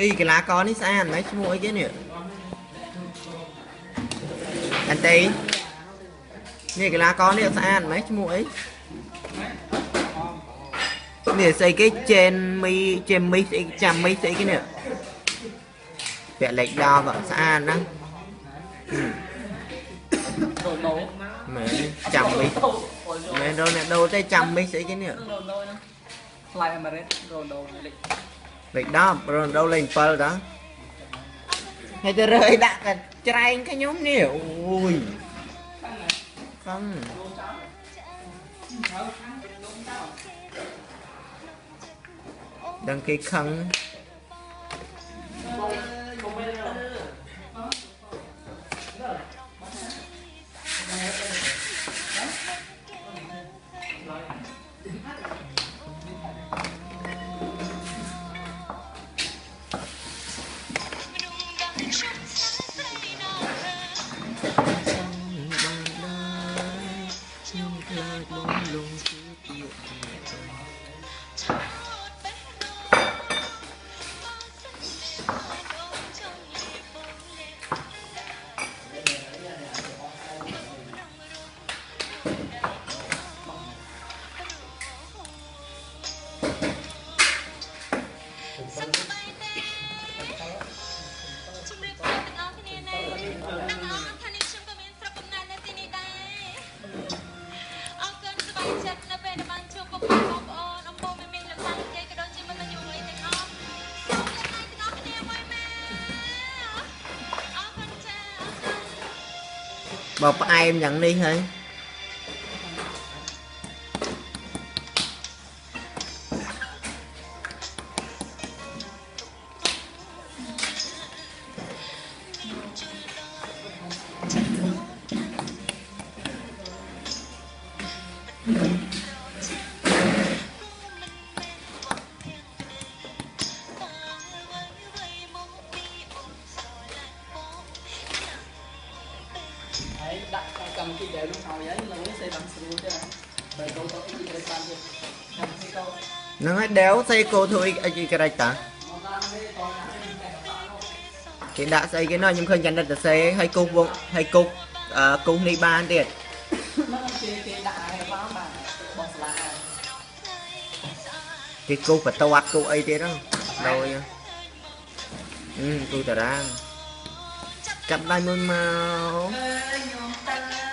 អីកីឡាករនេះស្អាតហ្មងឈ្មោះអីគេនេះអន្តីនេះកីឡាករនេះស្អាតហ្មងឈ្មោះអីនេះស្អីគេចេនមីចេមមីស្អីចាំមីស្អីគេនេះពាក់លេខ10ស្អាតណាស់ដូរដូរមែនចាំមីមែនរកអ្នកដូរទេចាំមីស្អីគេនេះដូរដូរហ្នឹង ថ្លៃអាមេរិកដូរដូរលេខលេខ10រកដូរលេខ7តាហើយទៅរើអីដាក់តែច្រែងខ្ញុំនេះអូយខំដឹងគេខឹង លុងគឺពីជំរាបសួរទាំងអស់គ្នានៅ បើផ្អែមយ៉ាងនេះហើយ ហើយដាក់ក្នុងកម្មវិធីដែលលោកឲ្យហើយនៅនេះសេបានស្រួលទេបើដូរទៅអ៊ីក្រេបានទៀតកម្មវិធីទៅហ្នឹងហើយដេវសេកោធ្វើអីអីក្រេចតាមកដល់នេះតោះដាក់នេះតែដាក់គេដាក់ស្អីគេណោះខ្ញុំឃើញចន្ទិតទៅសេហើយគូសវងហើយគូសអឺគូសនេះបានទៀតហ្នឹងគេគេដាក់ឲ្យបានបាទបោះស្លាកហើយគេគូសបន្ទាត់គូសអីទៀតហ្នឹងដោយអឺគូសតារាង ចាប់ដៃមួយមក